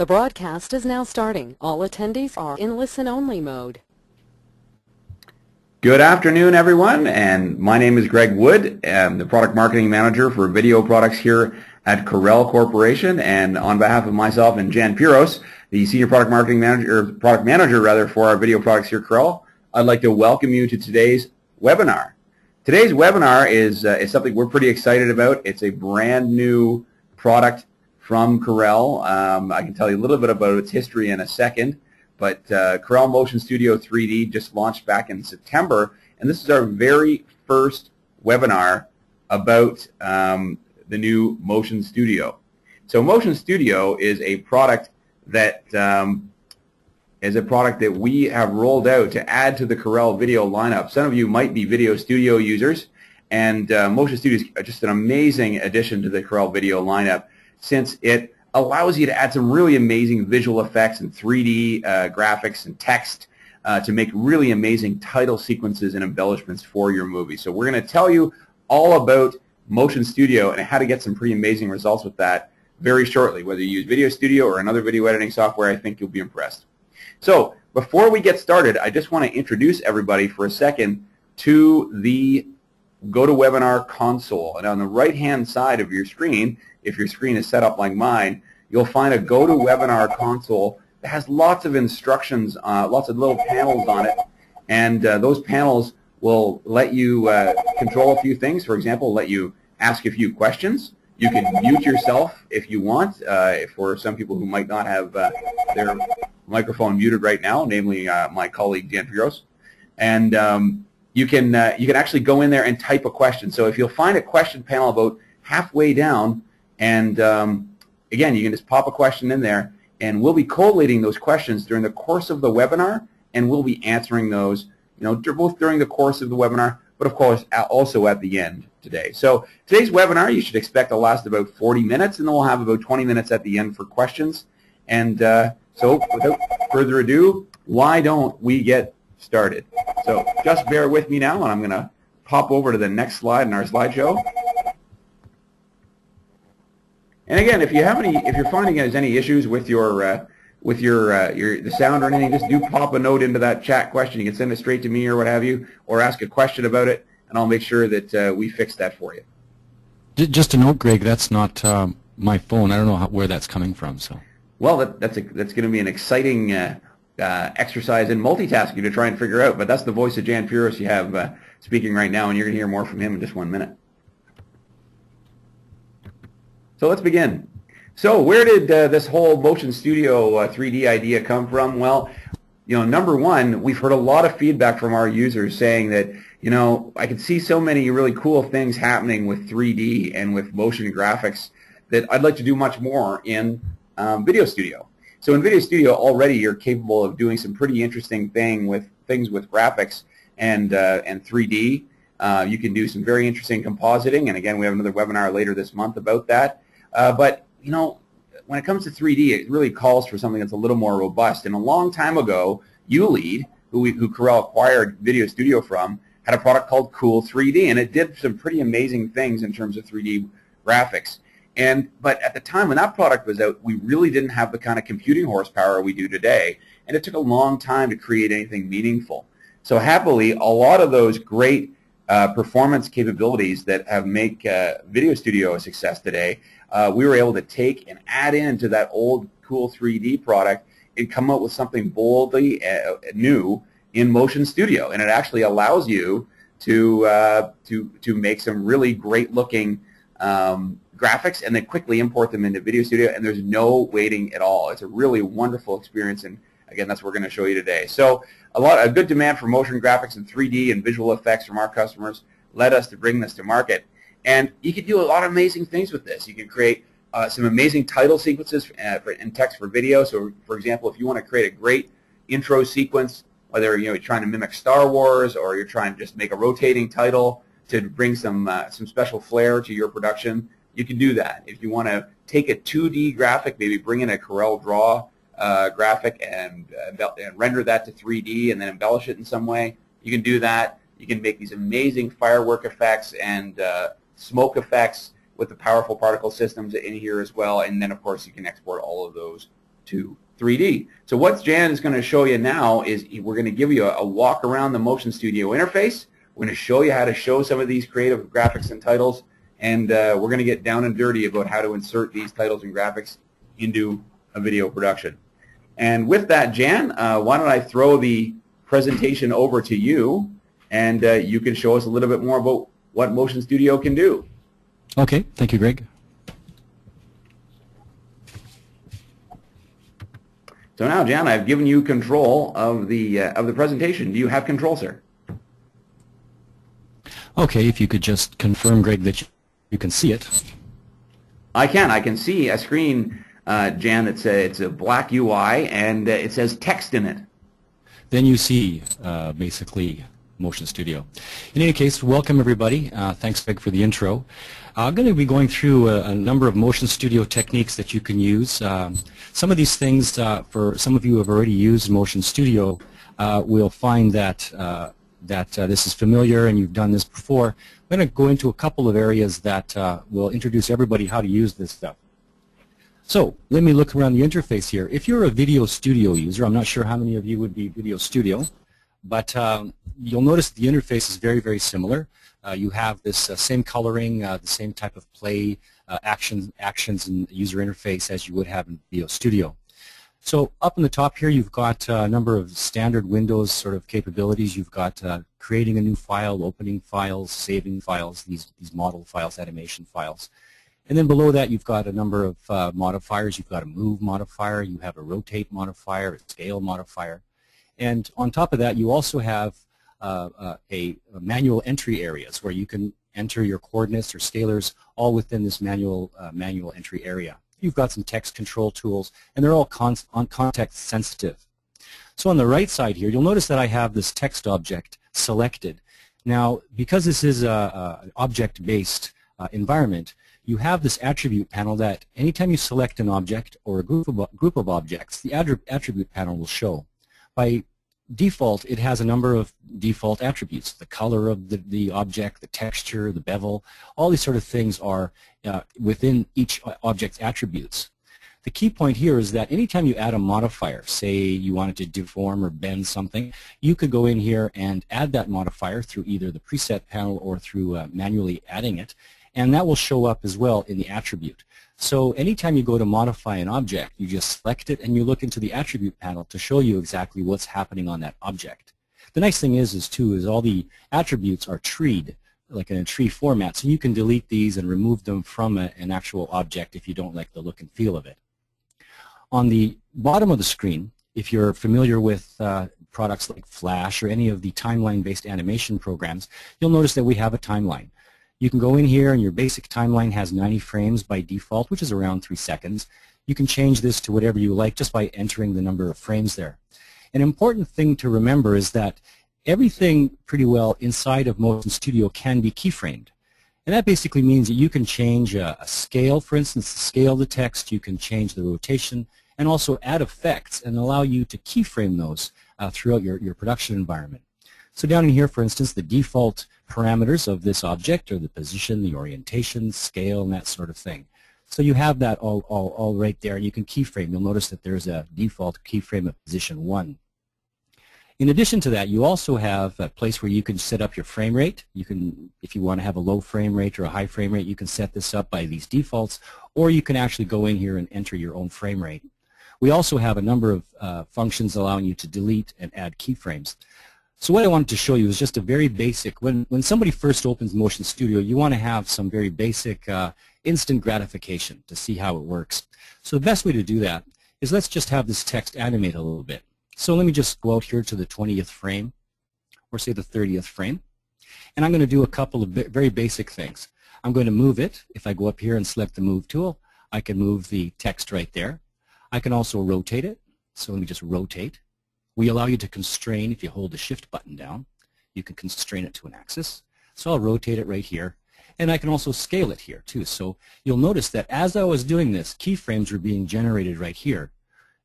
The broadcast is now starting. All attendees are in listen-only mode. Good afternoon, everyone, and my name is Greg Wood. I'm the Product Marketing Manager for Video Products here at Corel Corporation, and on behalf of myself and Jan Piros, the Senior Product Marketing Manager, or Product Manager rather, for our video products here at Corel, I'd like to welcome you to today's webinar. Today's webinar is, uh, is something we're pretty excited about. It's a brand new product from Corel. Um, I can tell you a little bit about its history in a second. But uh, Corel Motion Studio 3D just launched back in September, and this is our very first webinar about um, the new Motion Studio. So Motion Studio is a product that um, is a product that we have rolled out to add to the Corel video lineup. Some of you might be Video Studio users, and uh, Motion Studio is just an amazing addition to the Corel video lineup since it allows you to add some really amazing visual effects and 3D uh, graphics and text uh, to make really amazing title sequences and embellishments for your movie. So we're going to tell you all about Motion Studio and how to get some pretty amazing results with that very shortly. Whether you use Video Studio or another video editing software, I think you'll be impressed. So before we get started, I just want to introduce everybody for a second to the GoToWebinar console. And on the right-hand side of your screen, if your screen is set up like mine, you'll find a GoToWebinar console that has lots of instructions, uh, lots of little panels on it, and uh, those panels will let you uh, control a few things. For example, let you ask a few questions. You can mute yourself if you want, uh, for some people who might not have uh, their microphone muted right now, namely uh, my colleague Dan Piros. And um, you can you can actually go in there and type a question. So if you'll find a question panel about halfway down, and um, again, you can just pop a question in there, and we'll be collating those questions during the course of the webinar, and we'll be answering those, you know, both during the course of the webinar, but of course also at the end today. So today's webinar, you should expect to last about 40 minutes, and then we'll have about 20 minutes at the end for questions. And uh, so without further ado, why don't we get started? So just bear with me now, and I'm going to pop over to the next slide in our slideshow. And again, if you have any, if you're finding there's any issues with your uh, with your uh, your the sound or anything, just do pop a note into that chat question. You can send it straight to me or what have you, or ask a question about it, and I'll make sure that uh, we fix that for you. Just a note, Greg. That's not um, my phone. I don't know how, where that's coming from. So. Well, that, that's a, that's going to be an exciting uh, uh, exercise in multitasking to try and figure out. But that's the voice of Jan Piros you have uh, speaking right now, and you're going to hear more from him in just one minute. So let's begin. So where did uh, this whole Motion Studio uh, 3D idea come from? Well, you know, number one, we've heard a lot of feedback from our users saying that, you know, I can see so many really cool things happening with 3D and with motion graphics that I'd like to do much more in um, Video Studio. So in Video Studio already you're capable of doing some pretty interesting thing with things with graphics and uh, and 3D. Uh, you can do some very interesting compositing, and again, we have another webinar later this month about that. Uh, but, you know, when it comes to 3D, it really calls for something that's a little more robust. And a long time ago, ULEAD, who, who Corel acquired Video Studio from, had a product called Cool 3D, and it did some pretty amazing things in terms of 3D graphics. And but at the time when that product was out, we really didn't have the kind of computing horsepower we do today, and it took a long time to create anything meaningful. So happily, a lot of those great uh, performance capabilities that have make uh, Video Studio a success today uh, we were able to take and add into that old cool 3D product and come up with something boldly uh, new in Motion Studio. And it actually allows you to, uh, to, to make some really great looking um, graphics and then quickly import them into Video Studio and there's no waiting at all. It's a really wonderful experience and again that's what we're going to show you today. So a lot a good demand for motion graphics and 3D and visual effects from our customers led us to bring this to market. And you can do a lot of amazing things with this. You can create uh, some amazing title sequences uh, and text for video. So, for example, if you want to create a great intro sequence, whether you know, you're trying to mimic Star Wars or you're trying to just make a rotating title to bring some uh, some special flair to your production, you can do that. If you want to take a 2D graphic, maybe bring in a Corel Draw uh, graphic and, uh, and render that to 3D and then embellish it in some way, you can do that. You can make these amazing firework effects and uh, smoke effects with the powerful particle systems in here as well. And then, of course, you can export all of those to 3D. So what Jan is going to show you now is we're going to give you a, a walk around the Motion Studio interface. We're going to show you how to show some of these creative graphics and titles, and uh, we're going to get down and dirty about how to insert these titles and graphics into a video production. And with that, Jan, uh, why don't I throw the presentation over to you, and uh, you can show us a little bit more about what Motion Studio can do. Okay, thank you, Greg. So now, Jan, I've given you control of the uh, of the presentation. Do you have control, sir? Okay, if you could just confirm, Greg, that you, can see it. I can. I can see a screen, uh, Jan. It's a it's a black UI and uh, it says text in it. Then you see uh, basically Motion Studio. In any case, welcome everybody. Uh, thanks, Greg, for the intro. I'm going to be going through a, a, number of Motion Studio techniques that you can use. Um, some of these things, uh, for some of you who have already used Motion Studio, uh, will find that uh, that uh, this is familiar and you've done this before. I'm going to go into a couple of areas that uh, will introduce everybody how to use this stuff. So let me look around the interface here. If you're a Video Studio user, I'm not sure how many of you would be Video Studio, but um, you'll notice the interface is very, very similar. Uh, you have this uh, same coloring, uh, the same type of play uh, actions, actions and user interface as you would have in Video Studio. So up in the top here, you've got a number of standard Windows sort of capabilities. You've got uh, creating a new file, opening files, saving files, these, these model files, animation files. And then below that, you've got a number of uh, modifiers. You've got a move modifier. You have a rotate modifier, a scale modifier. And on top of that, you also have uh, uh, a, a, manual entry areas where you can enter your coordinates or scalars all within this manual uh, manual entry area. You've got some text control tools, and they're all con on context sensitive. So on the right side here, you'll notice that I have this text object selected. Now, because this is an object-based uh, environment, you have this attribute panel that anytime you select an object or a group of, group of objects, the attribute panel will show. By default, it has a number of default attributes. The color of the, the object, the texture, the bevel, all these sort of things are uh, within each object's attributes. The key point here is that anytime you add a modifier, say you wanted to deform or bend something, you could go in here and add that modifier through either the preset panel or through uh, manually adding it, and that will show up as well in the attribute. So anytime you go to modify an object, you just select it and you look into the attribute panel to show you exactly what's happening on that object. The nice thing is, is too, is all the attributes are treed, like in a tree format, so you can delete these and remove them from a, an actual object if you don't like the look and feel of it. On the bottom of the screen, if you're familiar with uh, products like Flash or any of the timeline-based animation programs, you'll notice that we have a timeline. You can go in here and your basic timeline has 90 frames by default, which is around 3 seconds. You can change this to whatever you like just by entering the number of frames there. An important thing to remember is that everything pretty well inside of Motion Studio can be keyframed. And that basically means that you can change a, a scale, for instance, the scale the text, you can change the rotation, and also add effects and allow you to keyframe those uh, throughout your, your production environment. So down in here, for instance, the default parameters of this object are the position, the orientation, scale, and that sort of thing. So you have that all, all, all right there, and you can keyframe. You'll notice that there's a default keyframe of position 1. In addition to that, you also have a place where you can set up your frame rate. You can, if you want to have a low frame rate or a high frame rate, you can set this up by these defaults, or you can actually go in here and enter your own frame rate. We also have a number of uh, functions allowing you to delete and add keyframes. So what I wanted to show you is just a very basic, when, when somebody first opens Motion Studio, you want to have some very basic uh, instant gratification to see how it works. So the best way to do that is let's just have this text animate a little bit. So let me just go out here to the 20th frame, or say the 30th frame, and I'm going to do a couple of very basic things. I'm going to move it. If I go up here and select the Move tool, I can move the text right there. I can also rotate it. So let me just rotate. We allow you to constrain if you hold the shift button down. You can constrain it to an axis. So I'll rotate it right here. And I can also scale it here too. So you'll notice that as I was doing this, keyframes were being generated right here.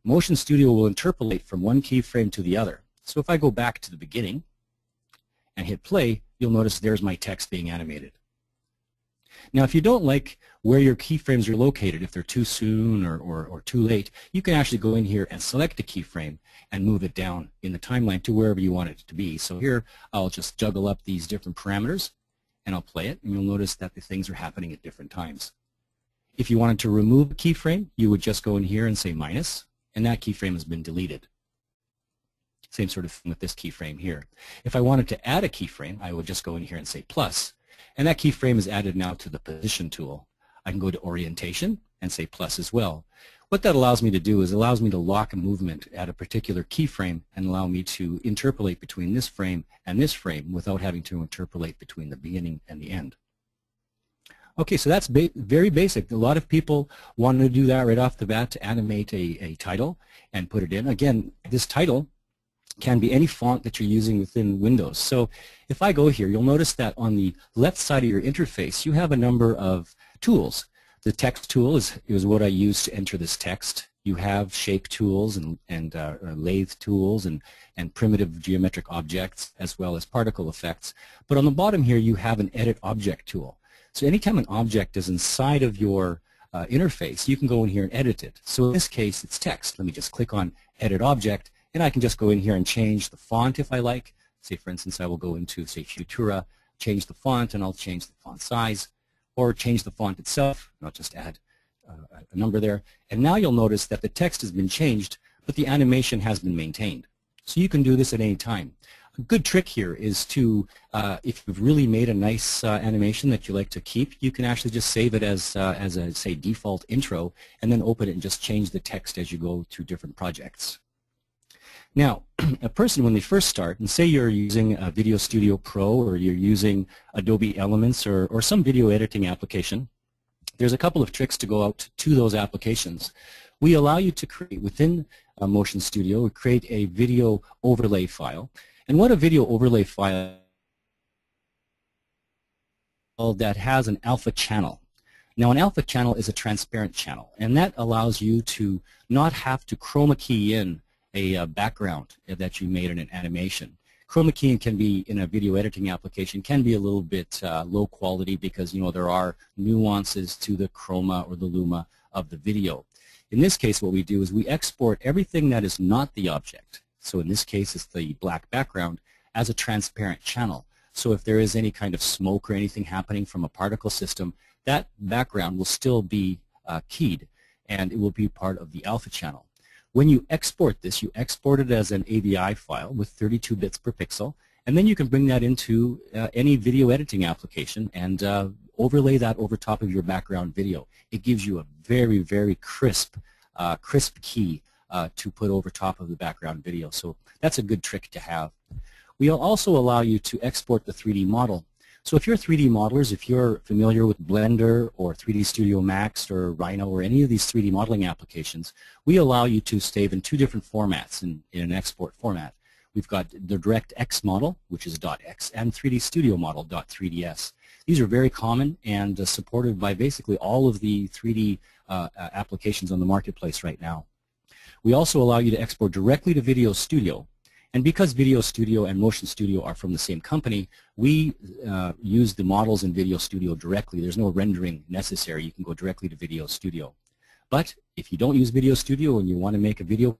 Motion Studio will interpolate from one keyframe to the other. So if I go back to the beginning and hit play, you'll notice there's my text being animated. Now if you don't like where your keyframes are located. If they're too soon or, or, or too late, you can actually go in here and select a keyframe and move it down in the timeline to wherever you want it to be. So here I'll just juggle up these different parameters and I'll play it and you'll notice that the things are happening at different times. If you wanted to remove a keyframe, you would just go in here and say minus and that keyframe has been deleted. Same sort of thing with this keyframe here. If I wanted to add a keyframe, I would just go in here and say plus, and that keyframe is added now to the position tool. I can go to orientation and say plus as well. What that allows me to do is allows me to lock a movement at a particular keyframe and allow me to interpolate between this frame and this frame without having to interpolate between the beginning and the end. Okay, so that's ba very basic. A lot of people want to do that right off the bat to animate a, a title and put it in. Again, this title can be any font that you're using within Windows. So if I go here, you'll notice that on the left side of your interface, you have a number of tools. The text tool is, is what I use to enter this text. You have shape tools and, and uh, lathe tools and, and primitive geometric objects as well as particle effects. But on the bottom here, you have an edit object tool. So anytime an object is inside of your uh, interface, you can go in here and edit it. So in this case, it's text. Let me just click on Edit Object, and I can just go in here and change the font if I like. Say, for instance, I will go into, say, Futura, change the font, and I'll change the font size, or change the font itself, and I'll just add uh, a number there. And now you'll notice that the text has been changed, but the animation has been maintained. So you can do this at any time. A good trick here is to, uh, if you've really made a nice uh, animation that you like to keep, you can actually just save it as, uh, as a, say, default intro, and then open it and just change the text as you go to different projects. Now, a person when they first start, and say you're using a Video Studio Pro or you're using Adobe Elements or, or some video editing application, there's a couple of tricks to go out to those applications. We allow you to create within uh, Motion Studio, create a video overlay file. And what a video overlay file that has an alpha channel. Now an alpha channel is a transparent channel and that allows you to not have to chroma key in a uh, background that you made in an animation. Chroma keying can be, in a video editing application, can be a little bit uh, low quality because, you know, there are nuances to the chroma or the luma of the video. In this case, what we do is we export everything that is not the object. So in this case, it's the black background as a transparent channel. So if there is any kind of smoke or anything happening from a particle system, that background will still be uh, keyed and it will be part of the alpha channel. When you export this, you export it as an AVI file with 32 bits per pixel, and then you can bring that into uh, any video editing application and uh, overlay that over top of your background video. It gives you a very, very crisp, uh, crisp key uh, to put over top of the background video. So that's a good trick to have. We'll also allow you to export the 3D model so if you're 3D modelers, if you're familiar with Blender or 3D Studio Max or Rhino or any of these 3D modeling applications, we allow you to save in two different formats in, in an export format. We've got the DirectX model, which is .x, and 3D Studio model, .3ds. These are very common and uh, supported by basically all of the 3D uh, applications on the marketplace right now. We also allow you to export directly to Video Studio, and because Video Studio and Motion Studio are from the same company, we uh, use the models in Video Studio directly. There's no rendering necessary. You can go directly to Video Studio. But if you don't use Video Studio and you want to make a video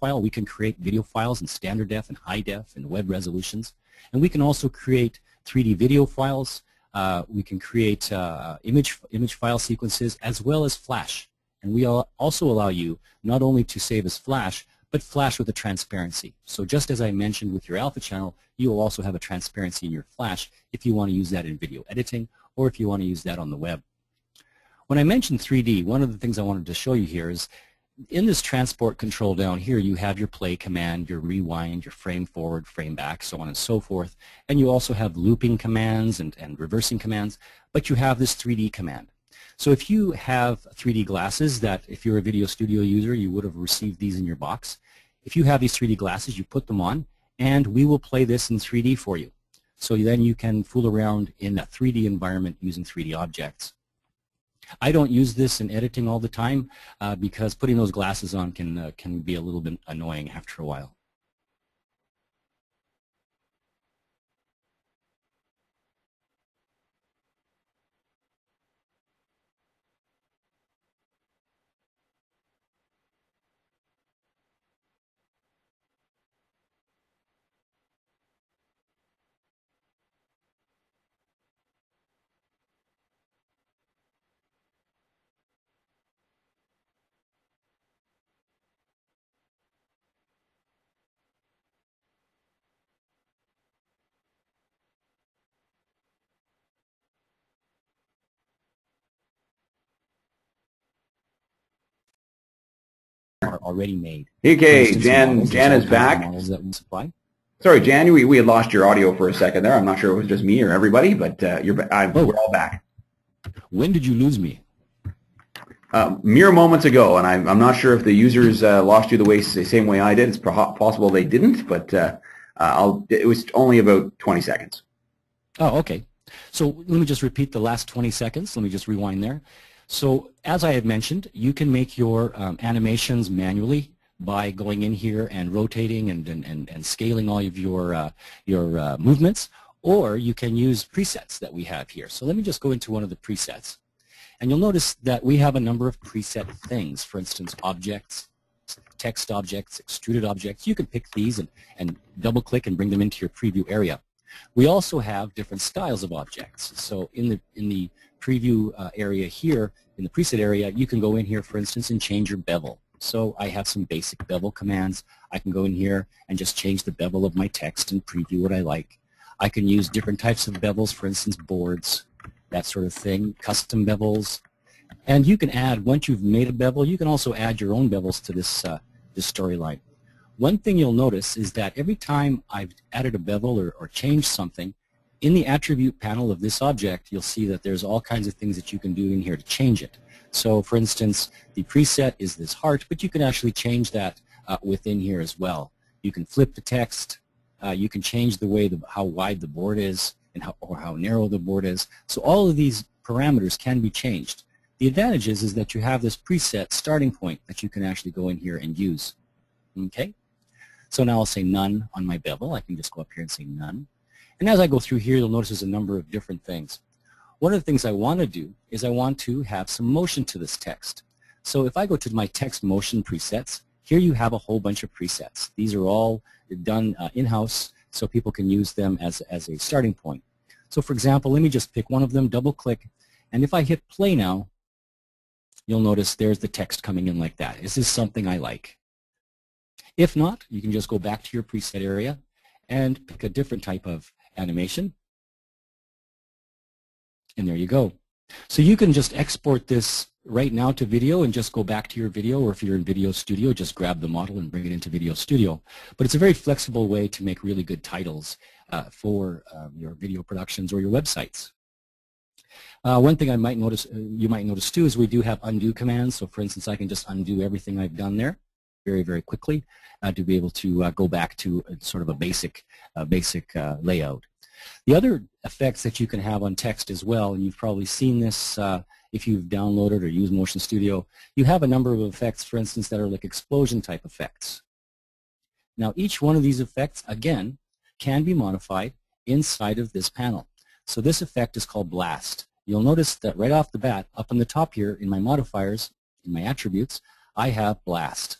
file, we can create video files in standard def and high def and web resolutions. And we can also create 3D video files. Uh, we can create uh, image, image file sequences as well as Flash. And we also allow you not only to save as Flash, but flash with a transparency. So just as I mentioned with your alpha channel, you will also have a transparency in your flash if you want to use that in video editing or if you want to use that on the web. When I mentioned 3D, one of the things I wanted to show you here is in this transport control down here, you have your play command, your rewind, your frame forward, frame back, so on and so forth. And you also have looping commands and, and reversing commands, but you have this 3D command. So if you have 3D glasses that if you're a video studio user, you would have received these in your box. If you have these 3D glasses, you put them on, and we will play this in 3D for you. So then you can fool around in a 3D environment using 3D objects. I don't use this in editing all the time uh, because putting those glasses on can, uh, can be a little bit annoying after a while. Already made. Okay, instance, Jan, Jan is all kinds of back. That we supply. Sorry, Jan, we, we had lost your audio for a second there. I'm not sure if it was just me or everybody, but uh, you're, I, we're all back. When did you lose me? Uh, mere moments ago, and I'm, I'm not sure if the users uh, lost you the way the same way I did. It's possible they didn't, but uh, uh, I'll, it was only about 20 seconds. Oh, okay. So let me just repeat the last 20 seconds. Let me just rewind there. So as I had mentioned, you can make your um, animations manually by going in here and rotating and, and, and, and scaling all of your, uh, your uh, movements, or you can use presets that we have here. So let me just go into one of the presets. And you'll notice that we have a number of preset things. For instance, objects, text objects, extruded objects. You can pick these and, and double click and bring them into your preview area. We also have different styles of objects. So in the, in the preview uh, area here, in the preset area, you can go in here, for instance, and change your bevel. So I have some basic bevel commands. I can go in here and just change the bevel of my text and preview what I like. I can use different types of bevels, for instance, boards, that sort of thing, custom bevels. And you can add, once you've made a bevel, you can also add your own bevels to this, uh, this storyline. One thing you'll notice is that every time I've added a bevel or, or changed something, in the attribute panel of this object, you'll see that there's all kinds of things that you can do in here to change it. So for instance, the preset is this heart, but you can actually change that uh, within here as well. You can flip the text. Uh, you can change the way, the, how wide the board is and how, or how narrow the board is. So all of these parameters can be changed. The advantage is, is that you have this preset starting point that you can actually go in here and use. Okay? So now I'll say none on my bevel. I can just go up here and say none. And as I go through here, you'll notice there's a number of different things. One of the things I want to do is I want to have some motion to this text. So if I go to my text motion presets, here you have a whole bunch of presets. These are all done uh, in-house so people can use them as, as a starting point. So for example, let me just pick one of them, double click, and if I hit play now, you'll notice there's the text coming in like that. Is this is something I like? If not, you can just go back to your preset area and pick a different type of animation. And there you go. So you can just export this right now to video and just go back to your video, or if you're in Video Studio, just grab the model and bring it into Video Studio. But it's a very flexible way to make really good titles uh, for um, your video productions or your websites. Uh, one thing I might notice, uh, you might notice too, is we do have undo commands. So for instance, I can just undo everything I've done there very, very quickly uh, to be able to uh, go back to a, sort of a basic, uh, basic uh, layout. The other effects that you can have on text as well, and you've probably seen this uh, if you've downloaded or used Motion Studio, you have a number of effects, for instance, that are like explosion type effects. Now each one of these effects, again, can be modified inside of this panel. So this effect is called blast. You'll notice that right off the bat, up on the top here in my modifiers, in my attributes, I have blast.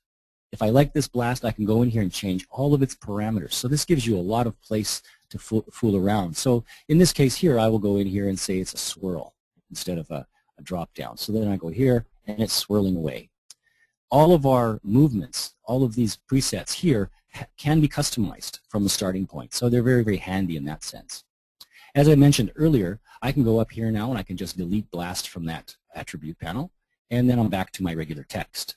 If I like this blast, I can go in here and change all of its parameters. So this gives you a lot of place to fool, fool around. So in this case here, I will go in here and say it's a swirl instead of a, a drop down. So then I go here and it's swirling away. All of our movements, all of these presets here can be customized from a starting point. So they're very, very handy in that sense. As I mentioned earlier, I can go up here now and I can just delete blast from that attribute panel and then I'm back to my regular text.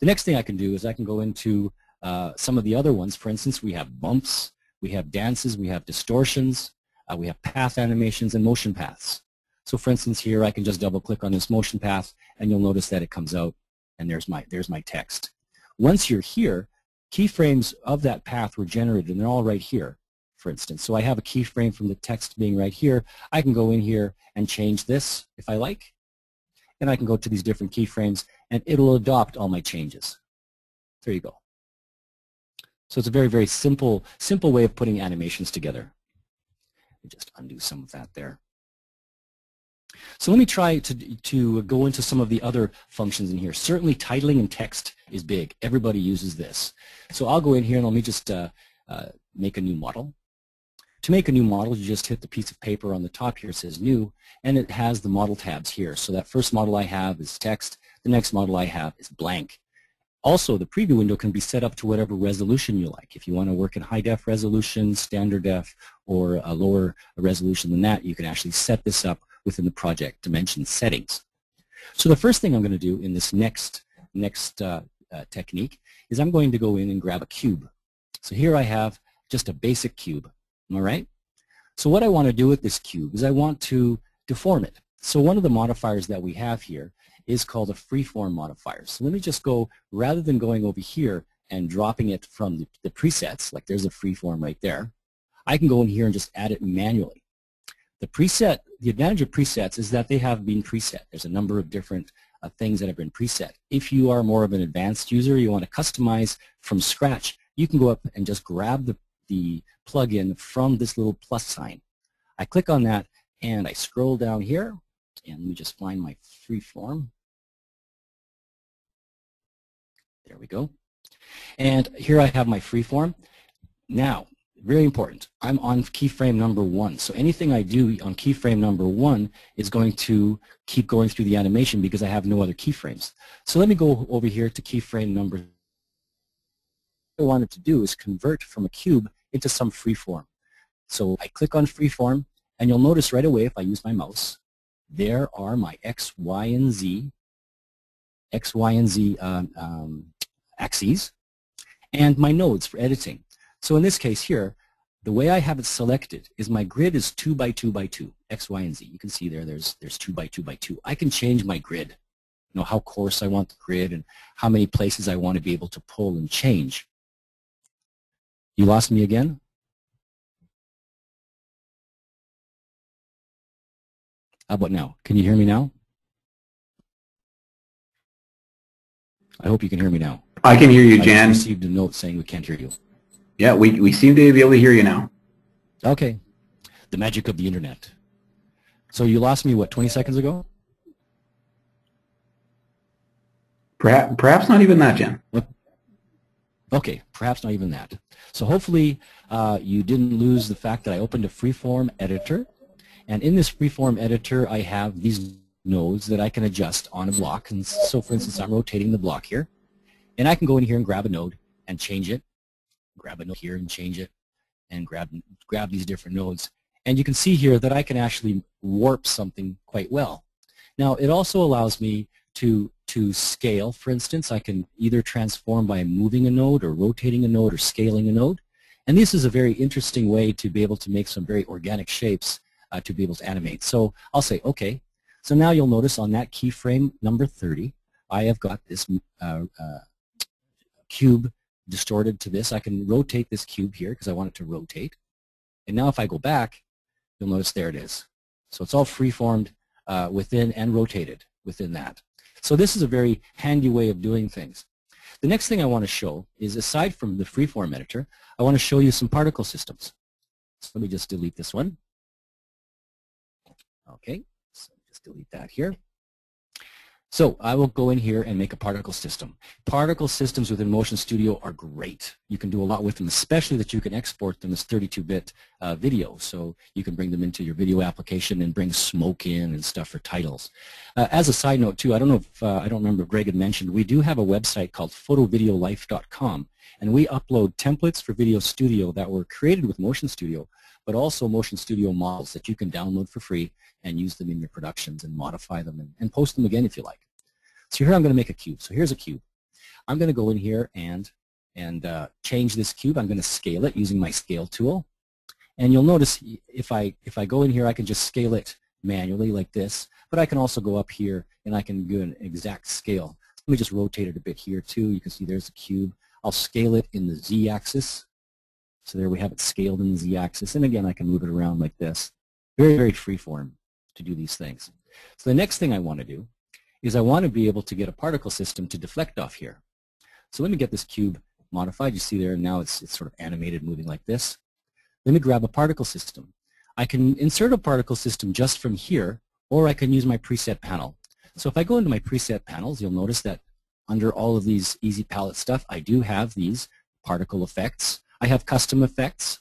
The next thing I can do is I can go into uh, some of the other ones. For instance, we have bumps, we have dances, we have distortions, uh, we have path animations and motion paths. So for instance here I can just double click on this motion path and you'll notice that it comes out and there's my, there's my text. Once you're here, keyframes of that path were generated and they're all right here, for instance. So I have a keyframe from the text being right here. I can go in here and change this if I like. And I can go to these different keyframes and it'll adopt all my changes. There you go. So it's a very, very simple, simple way of putting animations together. Just undo some of that there. So let me try to, to go into some of the other functions in here. Certainly titling and text is big. Everybody uses this. So I'll go in here and let me just uh, uh, make a new model. To make a new model, you just hit the piece of paper on the top here. It says new, and it has the model tabs here. So that first model I have is text. The next model I have is blank. Also, the preview window can be set up to whatever resolution you like. If you want to work in high def resolution, standard def, or a lower resolution than that, you can actually set this up within the project dimension settings. So the first thing I'm going to do in this next, next uh, uh, technique is I'm going to go in and grab a cube. So here I have just a basic cube, all right? So what I want to do with this cube is I want to deform it. So one of the modifiers that we have here is called a freeform modifier. So let me just go, rather than going over here and dropping it from the, the presets, like there's a freeform right there, I can go in here and just add it manually. The preset, the advantage of presets is that they have been preset. There's a number of different uh, things that have been preset. If you are more of an advanced user, you want to customize from scratch, you can go up and just grab the, the plugin from this little plus sign. I click on that and I scroll down here and let me just find my free form. There we go. And here I have my free form. Now, very important, I'm on keyframe number one. So anything I do on keyframe number one is going to keep going through the animation because I have no other keyframes. So let me go over here to keyframe number what I wanted to do is convert from a cube into some free form. So I click on free form, and you'll notice right away if I use my mouse, there are my X, Y, and Z, X, Y, and Z um, um, axes, and my nodes for editing. So in this case here, the way I have it selected is my grid is 2 by 2 by 2, X, Y, and Z. You can see there, there's, there's 2 by 2 by 2. I can change my grid, you know, how coarse I want the grid and how many places I want to be able to pull and change. You lost me again? How about now? Can you hear me now? I hope you can hear me now. I can hear you, Jan. I received a note saying we can't hear you. Yeah, we, we seem to be able to hear you now. Okay. The magic of the internet. So you lost me, what, 20 seconds ago? Perhaps, perhaps not even that, Jan. Okay, perhaps not even that. So hopefully uh, you didn't lose the fact that I opened a freeform editor. And in this freeform editor, I have these nodes that I can adjust on a block. And so for instance, I'm rotating the block here. And I can go in here and grab a node and change it. Grab a node here and change it. And grab, grab these different nodes. And you can see here that I can actually warp something quite well. Now, it also allows me to, to scale. For instance, I can either transform by moving a node or rotating a node or scaling a node. And this is a very interesting way to be able to make some very organic shapes uh, to be able to animate. So I'll say, okay. So now you'll notice on that keyframe number 30, I have got this uh, uh, cube distorted to this. I can rotate this cube here because I want it to rotate. And now if I go back, you'll notice there it is. So it's all freeformed uh, within and rotated within that. So this is a very handy way of doing things. The next thing I want to show is aside from the freeform editor, I want to show you some particle systems. So let me just delete this one. Okay, so just delete that here. So I will go in here and make a particle system. Particle systems within Motion Studio are great. You can do a lot with them, especially that you can export them as 32-bit uh, video. So you can bring them into your video application and bring smoke in and stuff for titles. Uh, as a side note, too, I don't know if, uh, I don't remember if Greg had mentioned, we do have a website called photovideolife.com, and we upload templates for Video Studio that were created with Motion Studio, but also Motion Studio models that you can download for free and use them in your productions and modify them and, and post them again if you like. So here I'm going to make a cube. So here's a cube. I'm going to go in here and, and uh, change this cube. I'm going to scale it using my scale tool. And you'll notice if I, if I go in here, I can just scale it manually like this. But I can also go up here and I can do an exact scale. Let me just rotate it a bit here too. You can see there's the cube. I'll scale it in the z-axis. So there we have it scaled in the z-axis. And again, I can move it around like this. Very, very freeform to do these things. So the next thing I want to do is I want to be able to get a particle system to deflect off here. So let me get this cube modified. You see there now it's, it's sort of animated moving like this. Let me grab a particle system. I can insert a particle system just from here or I can use my preset panel. So if I go into my preset panels, you'll notice that under all of these easy palette stuff, I do have these particle effects. I have custom effects.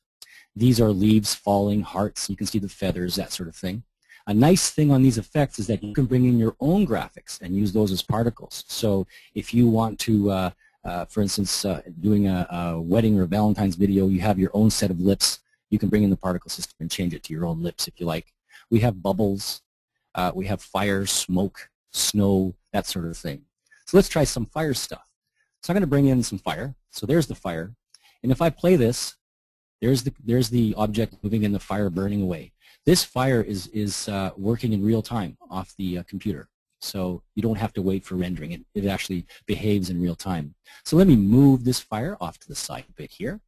These are leaves falling, hearts. You can see the feathers, that sort of thing. A nice thing on these effects is that you can bring in your own graphics and use those as particles. So if you want to, uh, uh, for instance, uh, doing a, a, wedding or Valentine's video, you have your own set of lips, you can bring in the particle system and change it to your own lips if you like. We have bubbles, uh, we have fire, smoke, snow, that sort of thing. So let's try some fire stuff. So I'm going to bring in some fire. So there's the fire. And if I play this, there's the, there's the object moving and the fire burning away. This fire is, is uh, working in real time off the uh, computer. So you don't have to wait for rendering. It, it actually behaves in real time. So let me move this fire off to the side a bit here.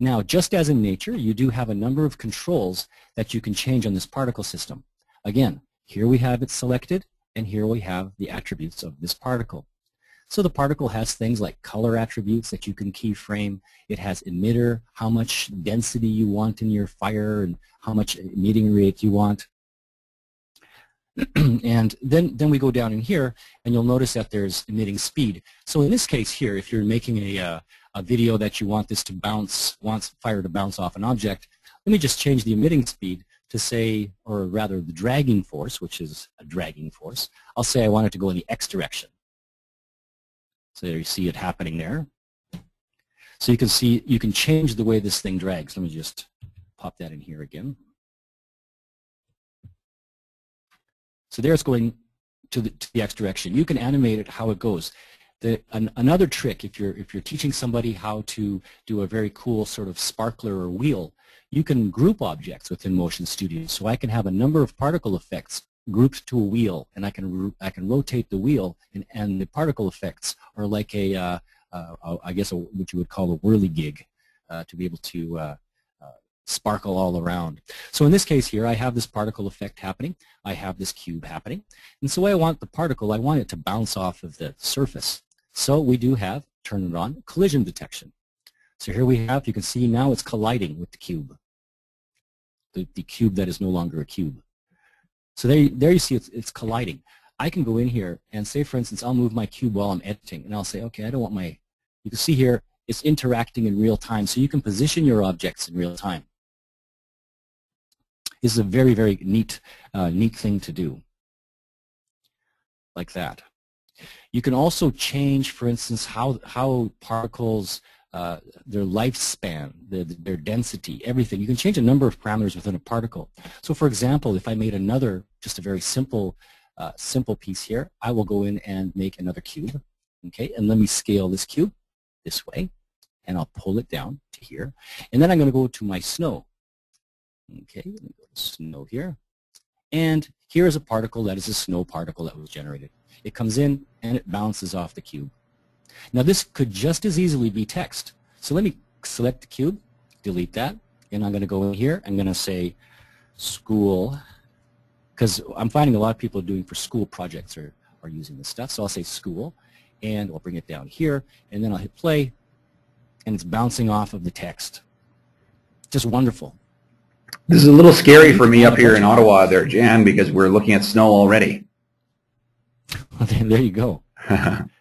Now, just as in nature, you do have a number of controls that you can change on this particle system. Again, here we have it selected, and here we have the attributes of this particle. So the particle has things like color attributes that you can keyframe. It has emitter, how much density you want in your fire, and how much emitting rate you want. and then, then we go down in here, and you'll notice that there's emitting speed. So in this case here, if you're making a, uh, a video that you want this to bounce, wants fire to bounce off an object, let me just change the emitting speed to say, or rather the dragging force, which is a dragging force. I'll say I want it to go in the x direction. So you see it happening there. So you can see, you can change the way this thing drags. Let me just pop that in here again. So there it's going to the, to the x direction. You can animate it how it goes. The, an, another trick, if you're, if you're teaching somebody how to do a very cool sort of sparkler or wheel, you can group objects within Motion Studio. So I can have a number of particle effects grouped to a wheel, and I can I can rotate the wheel, and, and the particle effects are like a, uh, uh, I guess a, what you would call a whirligig, uh, to be able to uh, sparkle all around. So in this case here, I have this particle effect happening. I have this cube happening. And so I want the particle, I want it to bounce off of the surface. So we do have, turn it on, collision detection. So here we have, you can see now it's colliding with the cube. The, the cube that is no longer a cube. So there, there you see it's, it's colliding. I can go in here and say, for instance, I'll move my cube while I'm editing. And I'll say, okay, I don't want my, you can see here, it's interacting in real time. So you can position your objects in real time. This is a very, very neat, uh, neat thing to do, like that. You can also change, for instance, how, how particles, uh, their lifespan, their, their density, everything. You can change a number of parameters within a particle. So for example, if I made another, just a very simple, uh, simple piece here, I will go in and make another cube. Okay, and let me scale this cube this way, and I'll pull it down to here. And then I'm going to go to my snow. Okay, let me go to snow here. And here is a particle that is a snow particle that was generated. It comes in and it bounces off the cube. Now this could just as easily be text. So let me select the cube, delete that, and I'm going to go in here. I'm going to say school, because I'm finding a lot of people doing for school projects are, are using this stuff. So I'll say school, and I'll bring it down here, and then I'll hit play, and it's bouncing off of the text. Just wonderful. This is a little scary for me up here in Ottawa there, Jan, because we're looking at snow already. there you go.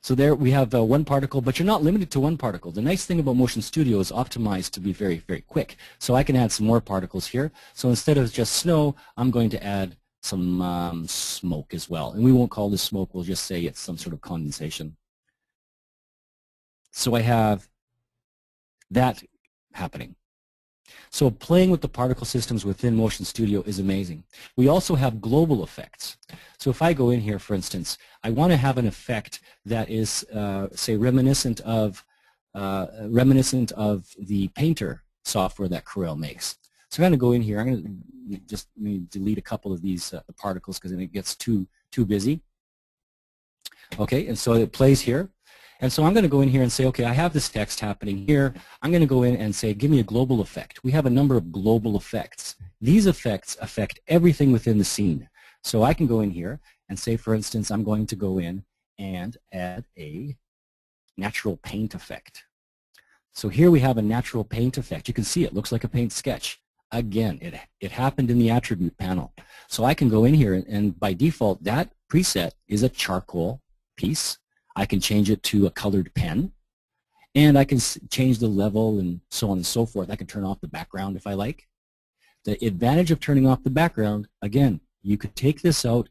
so there we have uh, one particle, but you're not limited to one particle. The nice thing about Motion Studio is optimized to be very, very quick. So I can add some more particles here. So instead of just snow, I'm going to add some um, smoke as well. And we won't call this smoke, we'll just say it's some sort of condensation. So I have that happening. So playing with the particle systems within Motion Studio is amazing. We also have global effects. So if I go in here, for instance, I want to have an effect that is, uh, say, reminiscent of uh, reminiscent of the Painter software that Corel makes. So I'm going to go in here. I'm going to just delete a couple of these uh, particles because then it gets too too busy. Okay, and so it plays here. And so I'm going to go in here and say, okay, I have this text happening here. I'm going to go in and say, give me a global effect. We have a number of global effects. These effects affect everything within the scene. So I can go in here and say, for instance, I'm going to go in and add a natural paint effect. So here we have a natural paint effect. You can see it looks like a paint sketch. Again, it, it happened in the attribute panel. So I can go in here and, and by default, that preset is a charcoal piece I can change it to a colored pen. And I can change the level and so on and so forth. I can turn off the background if I like. The advantage of turning off the background, again, you could take this out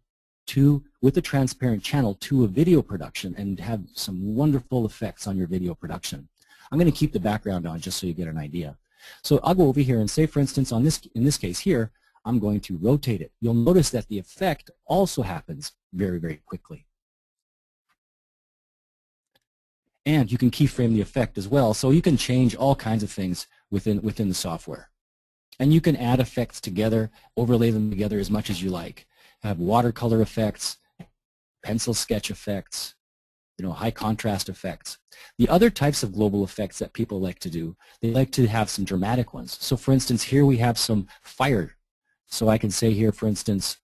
to, with a transparent channel to a video production and have some wonderful effects on your video production. I'm going to keep the background on just so you get an idea. So I'll go over here and say, for instance, on this, in this case here, I'm going to rotate it. You'll notice that the effect also happens very, very quickly. And you can keyframe the effect as well, so you can change all kinds of things within, within the software. And you can add effects together, overlay them together as much as you like. Have watercolor effects, pencil sketch effects, you know, high contrast effects. The other types of global effects that people like to do, they like to have some dramatic ones. So for instance, here we have some fire. So I can say here, for instance,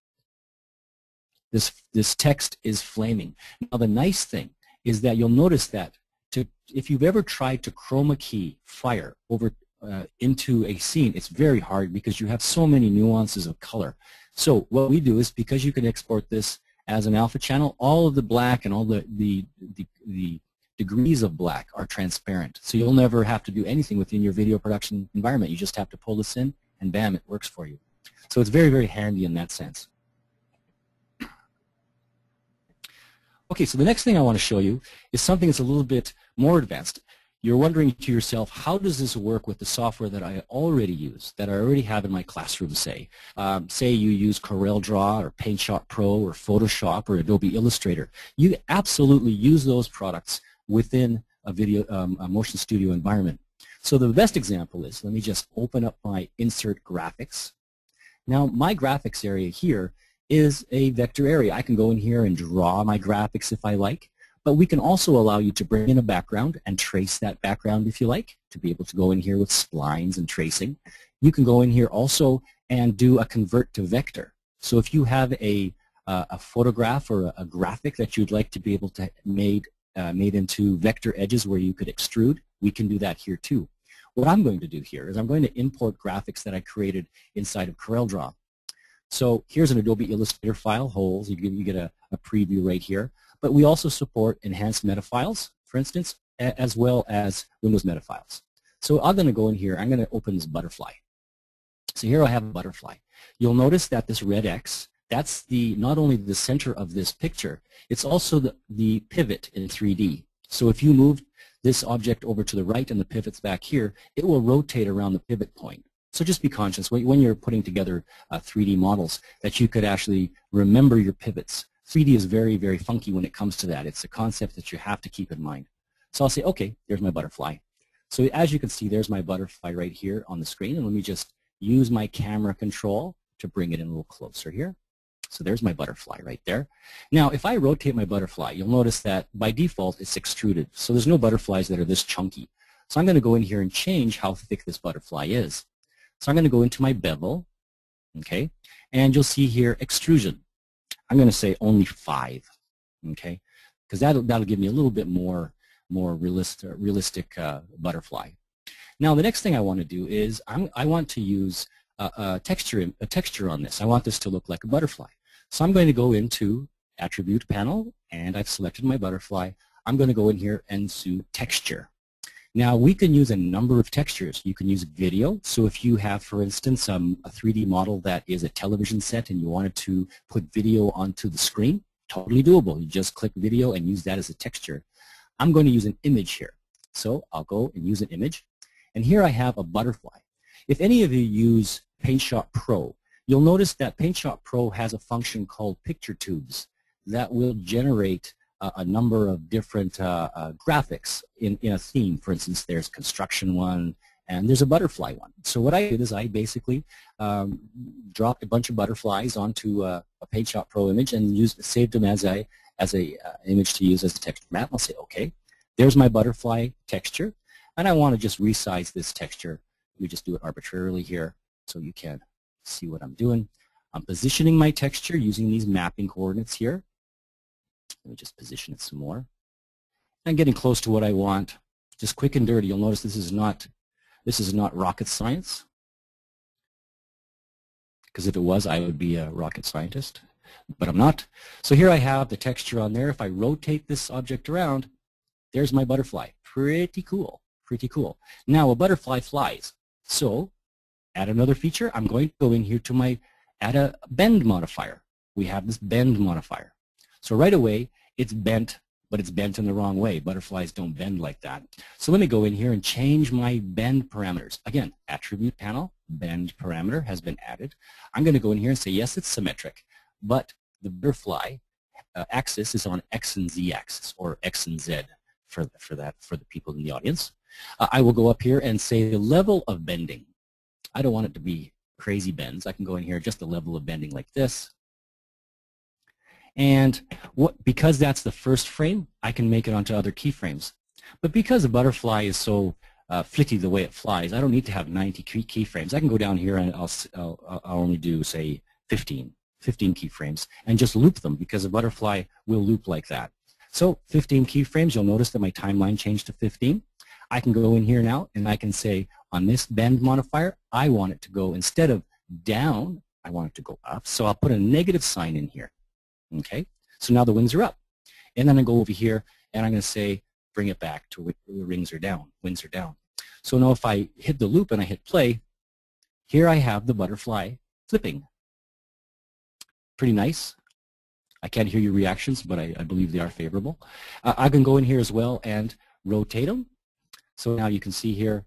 this, this text is flaming. Now the nice thing is that you'll notice that if you've ever tried to chroma key fire over uh, into a scene, it's very hard because you have so many nuances of color. So what we do is because you can export this as an alpha channel, all of the black and all the, the, the, the degrees of black are transparent. So you'll never have to do anything within your video production environment. You just have to pull this in and bam, it works for you. So it's very, very handy in that sense. Okay, so the next thing I want to show you is something that's a little bit more advanced you're wondering to yourself, how does this work with the software that I already use, that I already have in my classroom, say? Um, say you use CorelDRAW or PaintShop Pro or Photoshop or Adobe Illustrator. You absolutely use those products within a video, um, a motion studio environment. So the best example is, let me just open up my Insert Graphics. Now, my graphics area here is a vector area. I can go in here and draw my graphics if I like. But we can also allow you to bring in a background and trace that background if you like, to be able to go in here with splines and tracing. You can go in here also and do a convert to vector. So if you have a, uh, a photograph or a, a, graphic that you'd like to be able to made, uh, made into vector edges where you could extrude, we can do that here too. What I'm going to do here is I'm going to import graphics that I created inside of CorelDRAW. So here's an Adobe Illustrator file, holes. You get, you get a, a preview right here. But we also support enhanced meta files, for instance, as well as Windows meta files. So I'm going to go in here. I'm going to open this butterfly. So here I have a butterfly. You'll notice that this red X, that's the not only the center of this picture, it's also the, the pivot in 3D. So if you move this object over to the right and the pivot's back here, it will rotate around the pivot point. So just be conscious when you're putting together uh, 3D models that you could actually remember your pivots. 3D is very, very funky when it comes to that. It's a concept that you have to keep in mind. So I'll say, okay, there's my butterfly. So as you can see, there's my butterfly right here on the screen. And let me just use my camera control to bring it in a little closer here. So there's my butterfly right there. Now, if I rotate my butterfly, you'll notice that by default, it's extruded. So there's no butterflies that are this chunky. So I'm going to go in here and change how thick this butterfly is. So I'm going to go into my bevel, okay, and you'll see here extrusion. I'm going to say only five, okay, because that'll, that'll give me a little bit more, more realistic, realistic uh, butterfly. Now, the next thing I want to do is I'm, I want to use a, a, texture, a texture on this. I want this to look like a butterfly. So I'm going to go into Attribute Panel, and I've selected my butterfly. I'm going to go in here and do Texture. Now we can use a number of textures. You can use video. So if you have, for instance, um, a 3D model that is a television set and you wanted to put video onto the screen, totally doable. You just click video and use that as a texture. I'm going to use an image here. So I'll go and use an image. And here I have a butterfly. If any of you use PaintShop Pro, you'll notice that PaintShop Pro has a function called picture tubes that will generate a, number of different uh, uh, graphics in, in a theme. For instance, there's construction one, and there's a butterfly one. So what I did is I basically um, dropped a bunch of butterflies onto a, a PaintShop Pro image and used saved them as a as a uh, image to use as a texture map. I'll say, okay, there's my butterfly texture, and I want to just resize this texture. We just do it arbitrarily here so you can see what I'm doing. I'm positioning my texture using these mapping coordinates here. Let me just position it some more. I'm getting close to what I want. Just quick and dirty. You'll notice this is not this is not rocket science. Because if it was, I would be a rocket scientist. But I'm not. So here I have the texture on there. If I rotate this object around, there's my butterfly. Pretty cool. Pretty cool. Now a butterfly flies. So add another feature. I'm going to go in here to my add a bend modifier. We have this bend modifier. So right away, it's bent, but it's bent in the wrong way. Butterflies don't bend like that. So let me go in here and change my bend parameters. Again, attribute panel, bend parameter has been added. I'm going to go in here and say, yes, it's symmetric, but the butterfly uh, axis is on X and Z axis, or X and Z for, for that for the people in the audience. Uh, I will go up here and say the level of bending. I don't want it to be crazy bends. I can go in here just the level of bending like this. And what, because that's the first frame, I can make it onto other keyframes. But because a butterfly is so uh, flitty the way it flies, I don't need to have 90 key keyframes. I can go down here and I'll, I'll, I'll only do, say, 15, 15 keyframes and just loop them because a butterfly will loop like that. So 15 keyframes, you'll notice that my timeline changed to 15. I can go in here now and I can say on this bend modifier, I want it to go instead of down, I want it to go up. So I'll put a negative sign in here. Okay, so now the wings are up. And then I go over here and I'm going to say bring it back to where the rings are down, wings are down. So now if I hit the loop and I hit play, here I have the butterfly flipping. Pretty nice. I can't hear your reactions, but I, I believe they are favorable. Uh, I can go in here as well and rotate them. So now you can see here,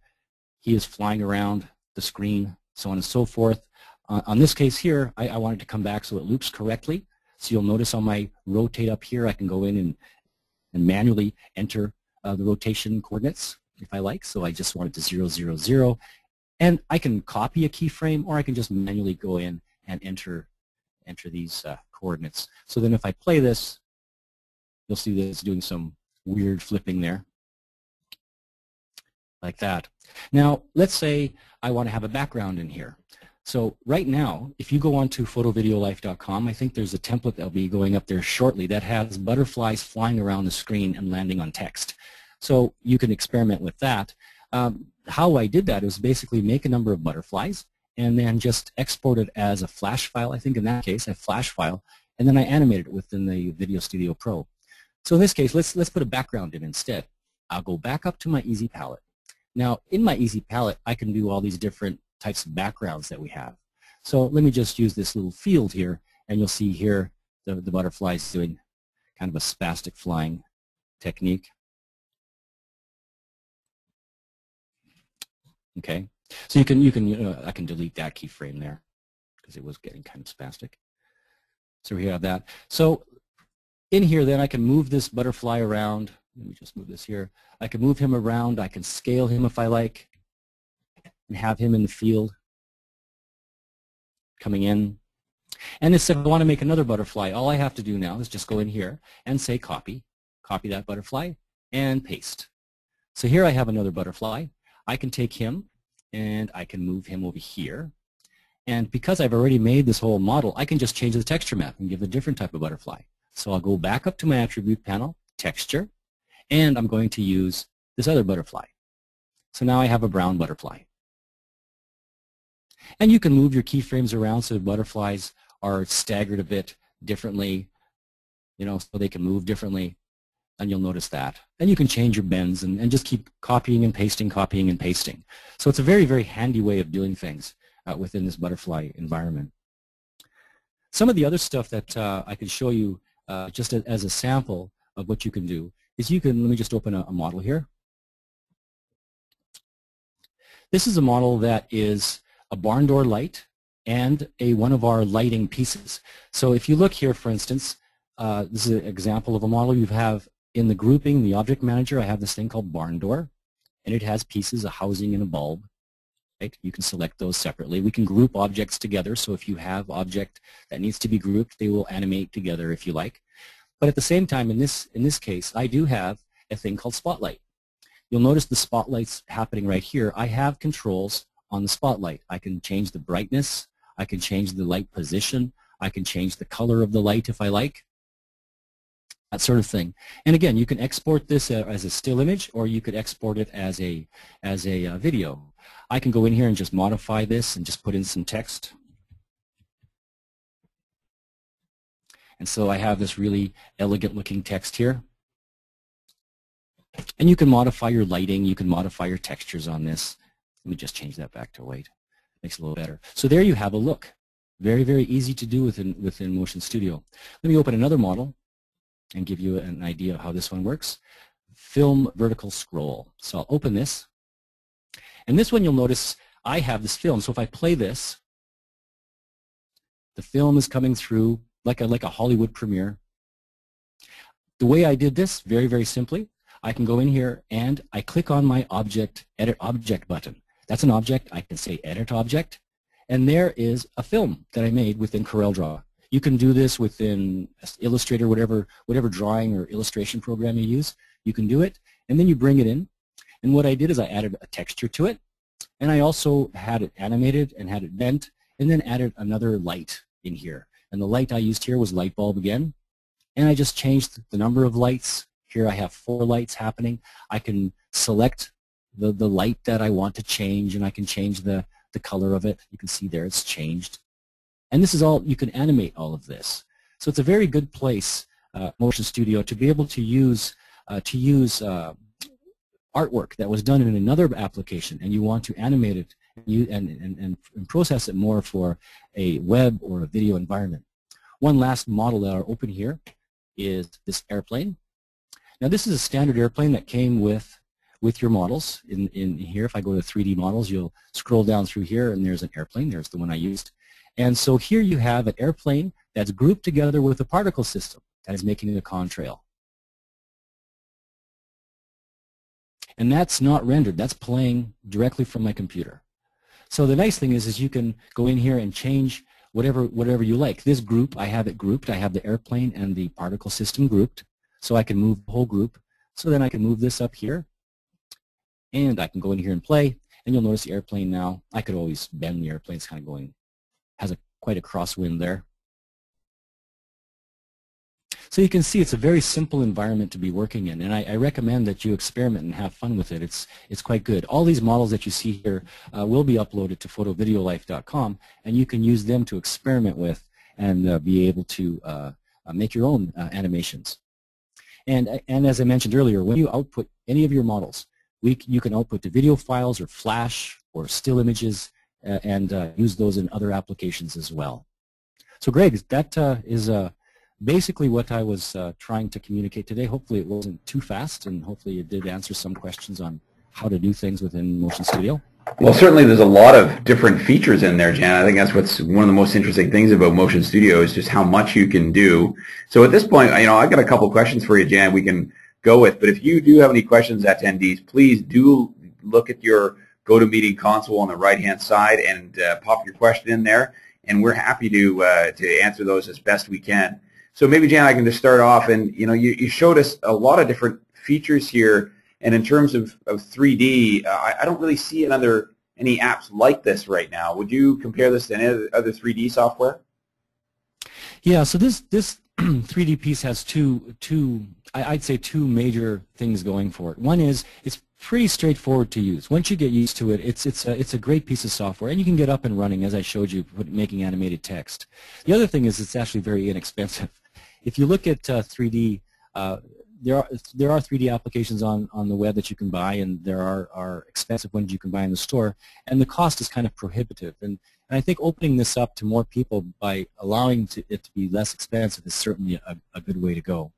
he is flying around the screen, so on and so forth. Uh, on this case here, I, I wanted to come back so it loops correctly. So you'll notice on my rotate up here, I can go in and, and manually enter uh, the rotation coordinates if I like. So I just want it to 0, 0, 0. And I can copy a keyframe or I can just manually go in and enter enter these uh, coordinates. So then if I play this, you'll see that it's doing some weird flipping there like that. Now, let's say I want to have a background in here. So right now, if you go on to photovideolife.com, I think there's a template that'll be going up there shortly that has butterflies flying around the screen and landing on text. So you can experiment with that. Um, how I did that is basically make a number of butterflies and then just export it as a flash file, I think in that case, a flash file, and then I animated it within the Video Studio Pro. So in this case, let's, let's put a background in instead. I'll go back up to my Easy Palette. Now, in my Easy Palette, I can do all these different types of backgrounds that we have. So let me just use this little field here, and you'll see here the, the butterfly is doing kind of a spastic flying technique. Okay, so you can you can know, I can delete that keyframe there because it was getting kind of spastic. So we have that. So in here then I can move this butterfly around. Let me just move this here. I can move him around. I can scale him if I like and have him in the field coming in. And if I want to make another butterfly, all I have to do now is just go in here and say copy, copy that butterfly, and paste. So here I have another butterfly. I can take him and I can move him over here. And because I've already made this whole model, I can just change the texture map and give a different type of butterfly. So I'll go back up to my attribute panel, texture, and I'm going to use this other butterfly. So now I have a brown butterfly. And you can move your keyframes around so the butterflies are staggered a bit differently, you know, so they can move differently. And you'll notice that. And you can change your bends and, and just keep copying and pasting, copying and pasting. So it's a very, very handy way of doing things uh, within this butterfly environment. Some of the other stuff that uh, I can show you uh, just as a sample of what you can do is you can, let me just open a, a model here. This is a model that is a barn door light and a one of our lighting pieces. So if you look here, for instance, uh, this is an example of a model you have in the grouping, the object manager, I have this thing called barn door, and it has pieces, a housing and a bulb. Right? You can select those separately. We can group objects together, so if you have object that needs to be grouped, they will animate together if you like. But at the same time, in this, in this case, I do have a thing called spotlight. You'll notice the spotlight's happening right here. I have controls on the spotlight. I can change the brightness. I can change the light position. I can change the color of the light if I like. That sort of thing. And again, you can export this uh, as a still image or you could export it as a, as a uh, video. I can go in here and just modify this and just put in some text. And so I have this really elegant looking text here. And you can modify your lighting, you can modify your textures on this. Let me just change that back to white. Makes it a little better. So there you have a look. Very, very easy to do within, within Motion Studio. Let me open another model and give you an idea of how this one works. Film vertical scroll. So I'll open this. And this one you'll notice I have this film. So if I play this, the film is coming through like a, like a Hollywood premiere. The way I did this, very, very simply, I can go in here and I click on my object, edit object button. That's an object. I can say edit object. And there is a film that I made within CorelDRAW. You can do this within Illustrator, whatever, whatever drawing or illustration program you use. You can do it, and then you bring it in. And what I did is I added a texture to it, and I also had it animated and had it bent, and then added another light in here. And the light I used here was light bulb again. And I just changed the number of lights. Here I have four lights happening. I can select the, the light that I want to change, and I can change the, the color of it. You can see there it's changed. And this is all, you can animate all of this. So it's a very good place, uh, Motion Studio, to be able to use, uh, to use uh, artwork that was done in another application and you want to animate it and, and, and, and process it more for a web or a video environment. One last model that are open here is this airplane. Now this is a standard airplane that came with with your models in, in here. If I go to 3D models, you'll scroll down through here and there's an airplane. There's the one I used. And so here you have an airplane that's grouped together with a particle system that is making a contrail. And that's not rendered. That's playing directly from my computer. So the nice thing is, is you can go in here and change whatever, whatever you like. This group, I have it grouped. I have the airplane and the particle system grouped. So I can move the whole group. So then I can move this up here. And I can go in here and play. And you'll notice the airplane now. I could always bend the airplane. It's kind of going has a quite a crosswind there. So you can see it's a very simple environment to be working in, and I, I, recommend that you experiment and have fun with it. It's, it's quite good. All these models that you see here uh, will be uploaded to photovideolife.com, and you can use them to experiment with and uh, be able to uh, uh make your own uh, animations. And, and as I mentioned earlier, when you output any of your models, we, you can output to video files or Flash or still images and uh, use those in other applications as well. So Greg, that uh, is uh, basically what I was uh, trying to communicate today. Hopefully it wasn't too fast and hopefully it did answer some questions on how to do things within Motion Studio. Well, certainly there's a lot of different features in there, Jan. I think that's what's one of the most interesting things about Motion Studio is just how much you can do. So at this point, you know, I've got a couple questions for you, Jan, we can go with. But if you do have any questions, attendees, please do look at your GoToMeeting console on the right-hand side and uh, pop your question in there, and we're happy to uh, to answer those as best we can. So maybe Jan, I can just start off, and you know, you, you showed us a lot of different features here, and in terms of, of 3D, uh, I, I don't really see another any apps like this right now. Would you compare this to any other 3D software? Yeah, so this this 3D piece has two two I'd say two major things going for it. One is it's pretty straightforward to use. Once you get used to it, it's it's a, it's a great piece of software, and you can get up and running as I showed you, making animated text. The other thing is it's actually very inexpensive. If you look at uh, 3D, uh, there are there are 3D applications on on the web that you can buy, and there are are expensive ones you can buy in the store, and the cost is kind of prohibitive. And and I think opening this up to more people by allowing to, it to be less expensive is certainly a, a good way to go.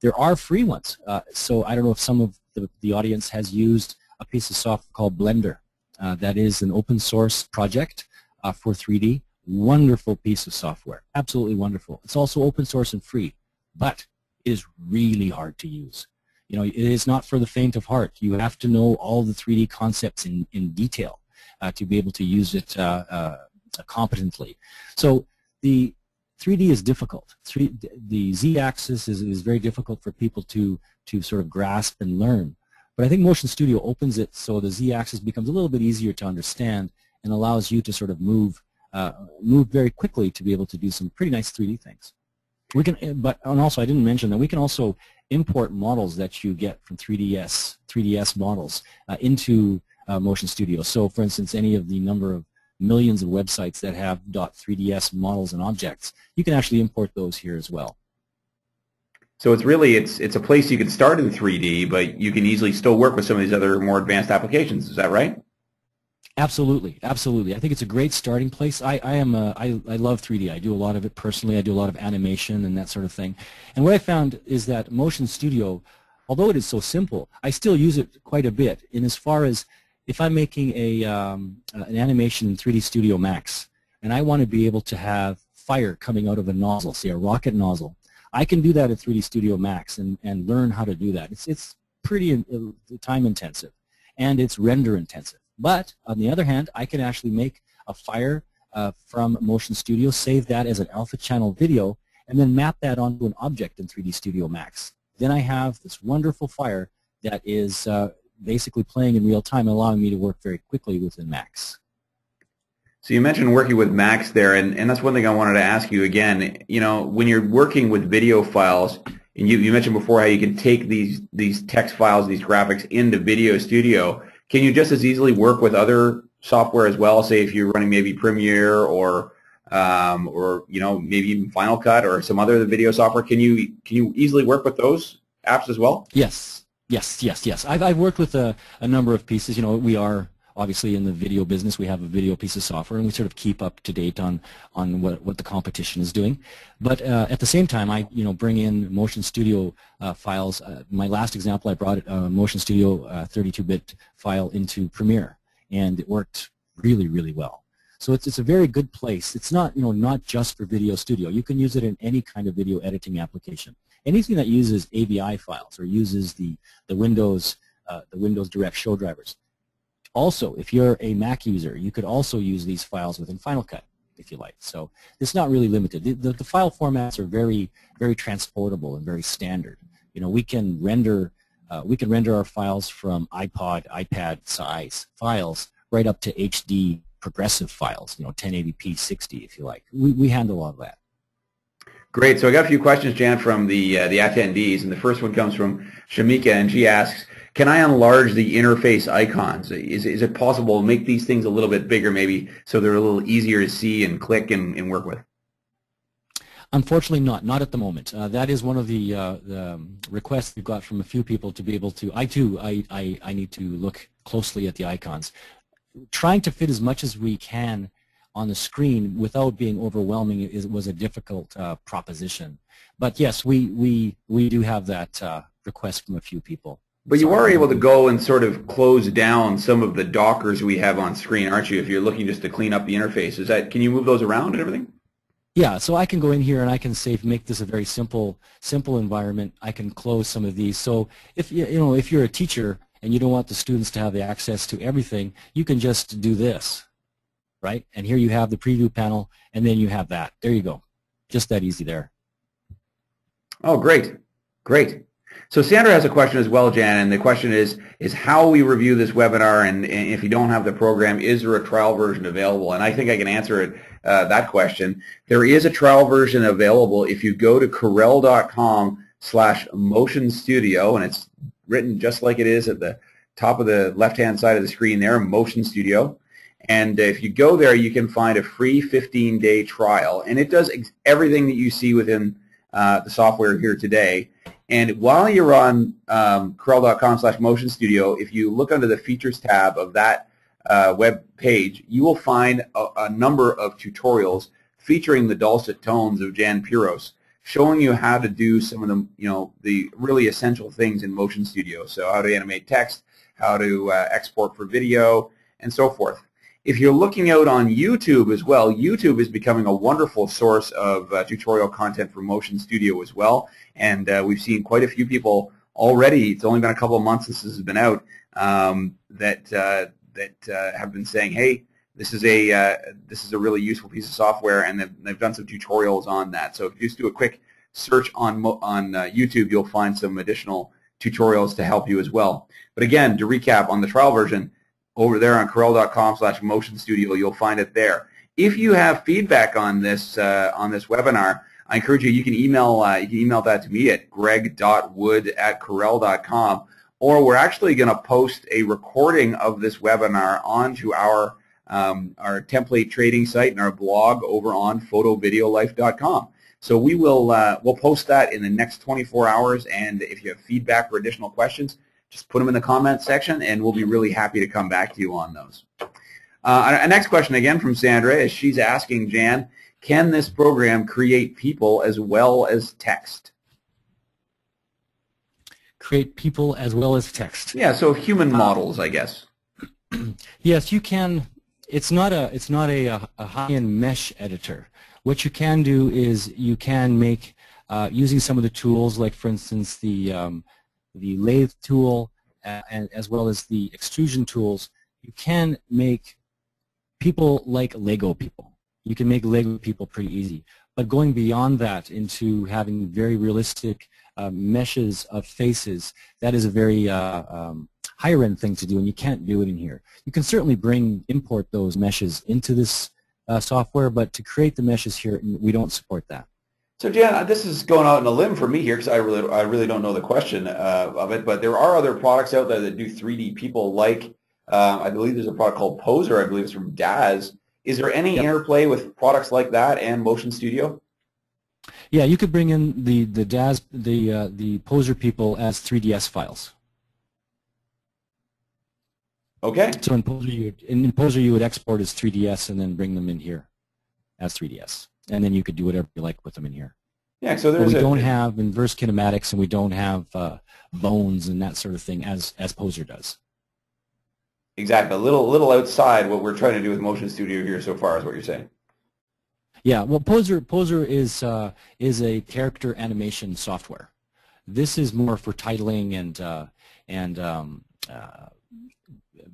There are free ones. Uh, so I don't know if some of the, the audience has used a piece of software called Blender. Uh, that is an open source project uh, for 3D. Wonderful piece of software. Absolutely wonderful. It's also open source and free, but it is really hard to use. You know, it is not for the faint of heart. You have to know all the 3D concepts in, in detail uh, to be able to use it uh, uh, competently. So the 3D is difficult. Three, the z-axis is, is very difficult for people to, to sort of grasp and learn. But I think Motion Studio opens it so the z-axis becomes a little bit easier to understand and allows you to sort of move, uh, move very quickly to be able to do some pretty nice 3D things. We can, but and also I didn't mention that we can also import models that you get from 3DS, 3DS models uh, into uh, Motion Studio. So, for instance, any of the number of millions of websites that have .3ds models and objects. You can actually import those here as well. So it's really it's it's a place you can start in 3D, but you can easily still work with some of these other more advanced applications. Is that right? Absolutely, absolutely. I think it's a great starting place. I, I am a, I, I love 3D. I do a lot of it personally. I do a lot of animation and that sort of thing. And what I found is that Motion Studio, although it is so simple, I still use it quite a bit in as far as if I'm making a, um, an animation in 3D Studio Max and I want to be able to have fire coming out of a nozzle, say a rocket nozzle, I can do that in 3D Studio Max and, and learn how to do that. It's, it's pretty uh, time intensive and it's render intensive. But on the other hand, I can actually make a fire uh, from Motion Studio, save that as an alpha channel video, and then map that onto an object in 3D Studio Max. Then I have this wonderful fire that is uh, basically playing in real time, allowing me to work very quickly within Max. So you mentioned working with Max there, and, and that's one thing I wanted to ask you again. You know, when you're working with video files, and you, you mentioned before how you can take these these text files, these graphics into Video Studio. Can you just as easily work with other software as well? Say if you're running maybe Premiere or um, or you know maybe even Final Cut or some other video software. Can you can you easily work with those apps as well? Yes, yes, yes, yes. I've I've worked with a, a number of pieces. You know, we are obviously in the video business we have a video piece of software and we sort of keep up to date on on what, what the competition is doing but uh, at the same time I you know bring in motion studio uh, files uh, my last example I brought a motion studio 32-bit uh, file into Premiere and it worked really really well so it's, it's a very good place it's not you know not just for video studio you can use it in any kind of video editing application anything that uses AVI files or uses the the Windows uh, the Windows Direct show drivers also, if you're a Mac user, you could also use these files within Final Cut if you like. So it's not really limited. The, the, the, file formats are very, very transportable and very standard. You know, we can render, uh, we can render our files from iPod, iPad size files right up to HD progressive files, you know, 1080p 60 if you like. We, we handle all of that. Great. So I got a few questions, Jan, from the uh, the attendees, and the first one comes from Shamika, and she asks, can I enlarge the interface icons? Is, is it possible to make these things a little bit bigger maybe so they're a little easier to see and click and, and work with? Unfortunately not, not at the moment. Uh, that is one of the, uh, the requests we've got from a few people to be able to, I too, I, I, I need to look closely at the icons. Trying to fit as much as we can on the screen without being overwhelming is, was a difficult uh, proposition. But yes, we, we, we do have that uh, request from a few people. But you are able to go and sort of close down some of the dockers we have on screen, aren't you? If you're looking just to clean up the interface, is that can you move those around and everything? Yeah, so I can go in here and I can say make this a very simple simple environment. I can close some of these. So if you know if you're a teacher and you don't want the students to have the access to everything, you can just do this, right? And here you have the preview panel, and then you have that. There you go, just that easy there. Oh, great, great. So Sandra has a question as well, Jan, and the question is, is how we review this webinar, and, and if you don't have the program, is there a trial version available? And I think I can answer it, uh, that question. There is a trial version available if you go to corel.com slash motion studio, and it's written just like it is at the top of the left-hand side of the screen there, Motion Studio. And if you go there, you can find a free 15-day trial, and it does everything that you see within uh, the software here today. And while you're on um, Corel.com slash Motion Studio, if you look under the Features tab of that uh, web page, you will find a, a, number of tutorials featuring the dulcet tones of Jan Piros, showing you how to do some of the, you know, the really essential things in Motion Studio. So how to animate text, how to uh, export for video, and so forth. If you're looking out on YouTube as well, YouTube is becoming a wonderful source of uh, tutorial content for Motion Studio as well. And uh, we've seen quite a few people already, it's only been a couple of months since this has been out, um, that, uh, that uh, have been saying, hey, this is a uh, this is a really useful piece of software, and they've, they've done some tutorials on that. So if you just do a quick search on on uh, YouTube, you'll find some additional tutorials to help you as well. But again, to recap on the trial version, over there on corel.com slash motion studio. You'll find it there. If you have feedback on this uh, on this webinar, I encourage you, you can email uh, you can email that to me at greg.wood at corel.com or we're actually going to post a recording of this webinar onto our um, our template trading site and our blog over on photovideolife.com. So we will uh, we'll post that in the next 24 hours and if you have feedback or additional questions, just put them in the comments section, and we'll be really happy to come back to you on those. Uh, our next question again from Sandra is she's asking Jan, can this program create people as well as text? Create people as well as text. Yeah, so human models, I guess. yes, you can. It's not a it's not a, a high-end mesh editor. What you can do is you can make uh, using some of the tools, like for instance the um, the lathe tool, uh, and as well as the extrusion tools, you can make people like Lego people. You can make Lego people pretty easy. But going beyond that into having very realistic uh, meshes of faces, that is a very uh, um, higher end thing to do, and you can't do it in here. You can certainly bring, import those meshes into this uh, software, but to create the meshes here, we don't support that. So Jan, this is going out on a limb for me here because I really, I really don't know the question uh, of it, but there are other products out there that do 3D people like, uh, I believe there's a product called Poser, I believe it's from Daz. Is there any yep. interplay with products like that and Motion Studio? Yeah, you could bring in the the Daz the uh, the Poser people as 3ds files. Okay. So in Poser you in Poser you would export as 3ds and then bring them in here as 3ds and then you could do whatever you like with them in here. Yeah, so there's but we a, don't have inverse kinematics and we don't have uh, bones and that sort of thing as as Poser does. Exactly, a little little outside what we're trying to do with Motion Studio here so far is what you're saying. Yeah, well, Poser Poser is uh, is a character animation software. This is more for titling and uh, and um, uh,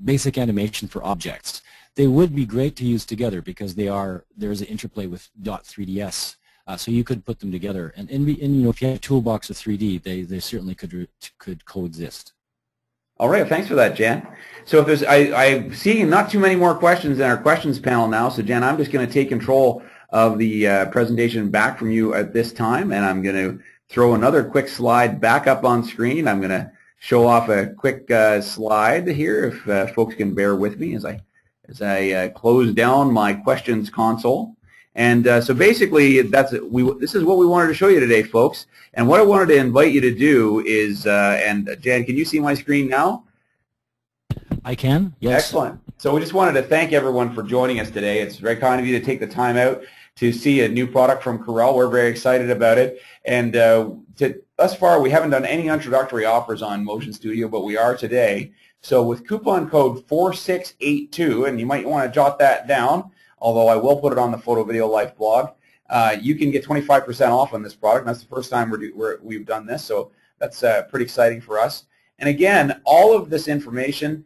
basic animation for objects they would be great to use together because they are there's an interplay with .3ds. Uh, so you could put them together, and, and, and, you know if you have a toolbox of 3D, they they certainly could could coexist. All right, thanks for that, Jan. So if there's, I, I'm seeing not too many more questions in our questions panel now. So Jan, I'm just going to take control of the uh, presentation back from you at this time, and I'm going to throw another quick slide back up on screen. I'm going to show off a quick uh, slide here, if uh, folks can bear with me as I as I uh, close down my questions console. And uh, so basically, that's we. This is what we wanted to show you today, folks. And what I wanted to invite you to do is, uh, and uh, Jan, can you see my screen now? I can. Yes. Excellent. So we just wanted to thank everyone for joining us today. It's very kind of you to take the time out to see a new product from Corel. We're very excited about it. And uh, to, thus far, we haven't done any introductory offers on Motion Studio, but we are today. So with coupon code 4682, and you might want to jot that down, although I will put it on the Photo Video Life blog, uh, you can get 25% off on this product. That's the first time we have done this, so that's uh, pretty exciting for us. And again, all of this information,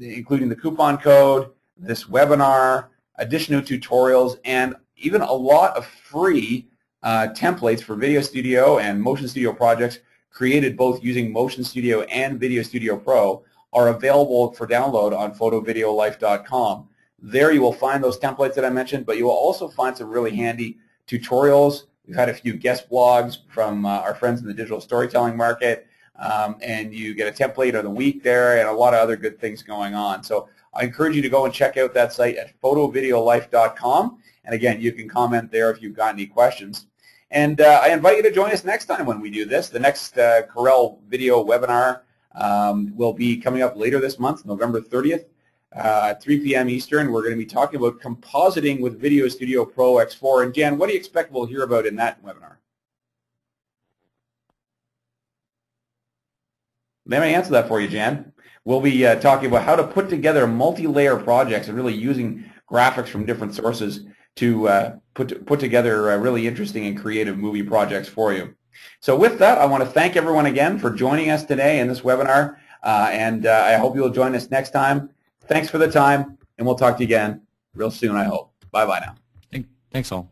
including the coupon code, this webinar, additional tutorials, and even a lot of free uh, templates for Video Studio and Motion Studio projects created both using Motion Studio and Video Studio Pro are available for download on photovideolife.com. There you will find those templates that I mentioned, but you will also find some really handy tutorials. We've had a few guest blogs from uh, our friends in the digital storytelling market, um, and you get a template of the week there and a lot of other good things going on. So I encourage you to go and check out that site at photovideolife.com. And again, you can comment there if you've got any questions. And uh, I invite you to join us next time when we do this. The next uh, Corel video webinar um, will be coming up later this month, November 30th uh, at 3 p.m. Eastern. We're going to be talking about compositing with Video Studio Pro X4. And Jan, what do you expect we'll hear about in that webinar? Let me answer that for you, Jan. We'll be uh, talking about how to put together multi-layer projects and really using graphics from different sources to uh, put, put together uh, really interesting and creative movie projects for you. So with that, I want to thank everyone again for joining us today in this webinar, uh, and uh, I hope you'll join us next time. Thanks for the time, and we'll talk to you again real soon, I hope. Bye-bye now. Thanks all.